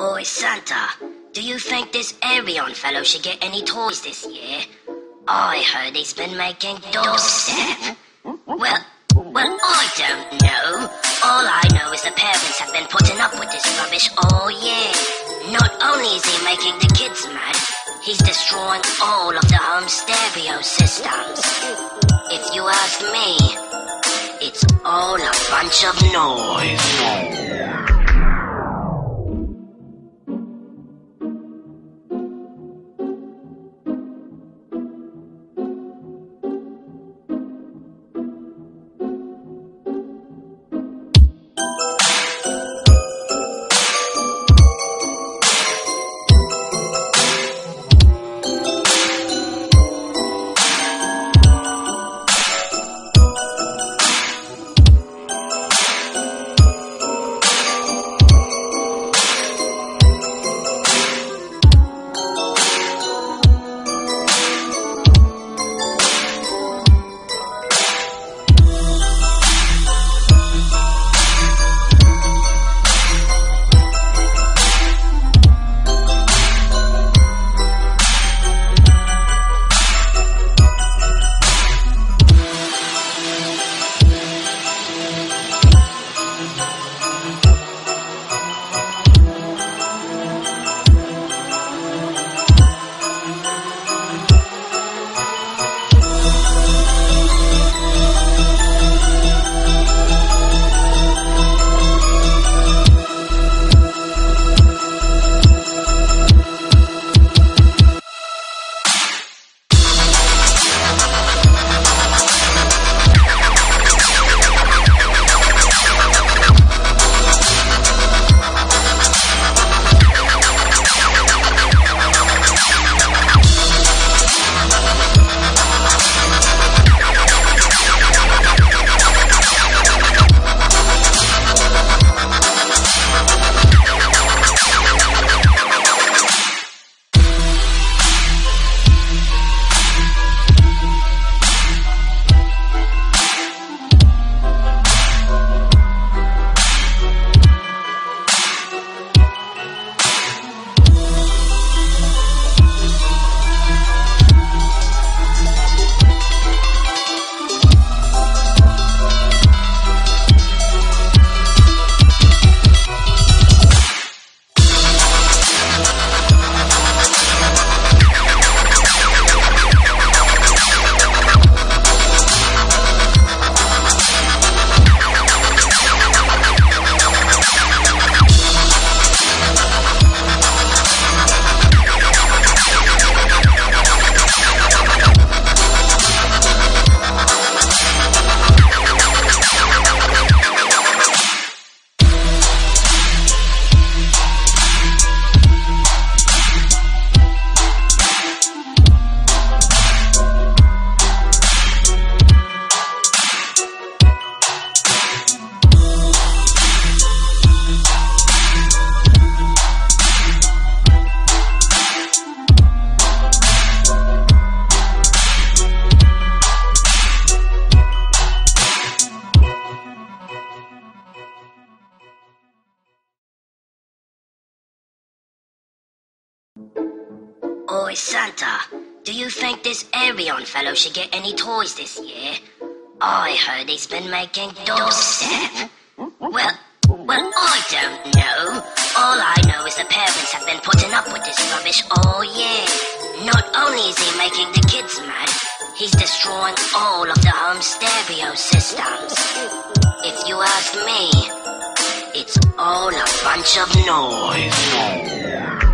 Oi, Santa, do you think this Arion fellow should get any toys this year? I heard he's been making dubstep. Well, well, I don't know. All I know is the parents have been putting up with this rubbish all year. Not only is he making the kids mad, he's destroying all of the home stereo systems. If you ask me, it's all a bunch of noise. Oi, Santa, do you think this Arion fellow should get any toys this year? I heard he's been making dubstep. Well, well, I don't know. All I know is the parents have been putting up with this rubbish all year. Not only is he making the kids mad, he's destroying all of the home stereo systems. If you ask me, it's all a bunch of noise.